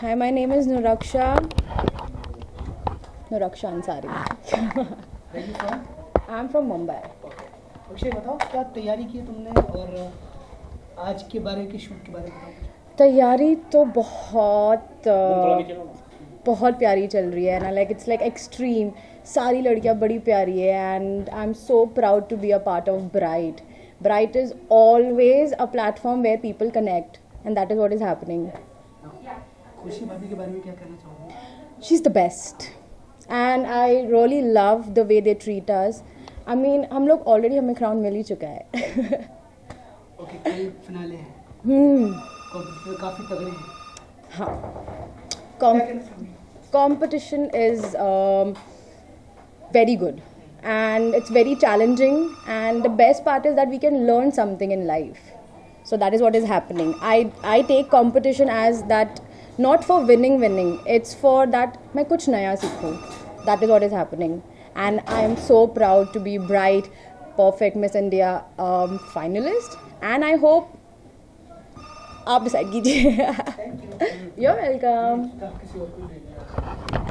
Hi, my name is Nuraksha. Nuraksha Ansari. Where you from? I'm from Mumbai. Akshay बताओ क्या तैयारी की तुमने और आज के बारे के शूट के बारे में तैयारी तो बहुत बहुत प्यारी चल रही है ना लाइक इट्स लाइक एक्सट्रीम सारी लड़कियाँ बड़ी प्यारी है and I am so proud to be a part of Bright Bright is always a platform where people connect and that is what is happening she is the best and I really love the way they treat I mean हम लोग already हमें crown मिल ही चुका है। Okay competition is very good and it's very challenging and the best part is that we can learn something in life so that is what is happening I I take competition as that not for winning winning it's for that मैं कुछ नया सीखूं that is what is happening and i am so proud to be bright perfect miss india um, finalist and i hope आप decide कीजिए you you're